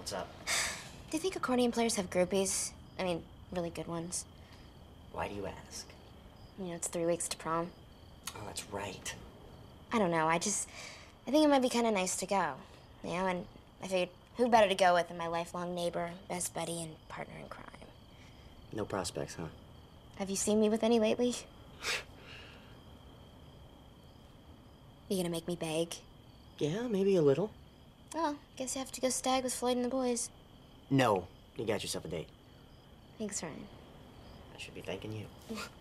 What's up? Do you think accordion players have groupies? I mean, really good ones. Why do you ask? You know, it's three weeks to prom. Oh, that's right. I don't know. I just, I think it might be kind of nice to go. You know, and I figured who better to go with than my lifelong neighbor, best buddy, and partner in crime. No prospects, huh? Have you seen me with any lately? you gonna make me beg? Yeah, maybe a little. Oh, guess you have to go stag with Floyd and the boys. No, you got yourself a date. Thanks, Ryan. I should be thanking you.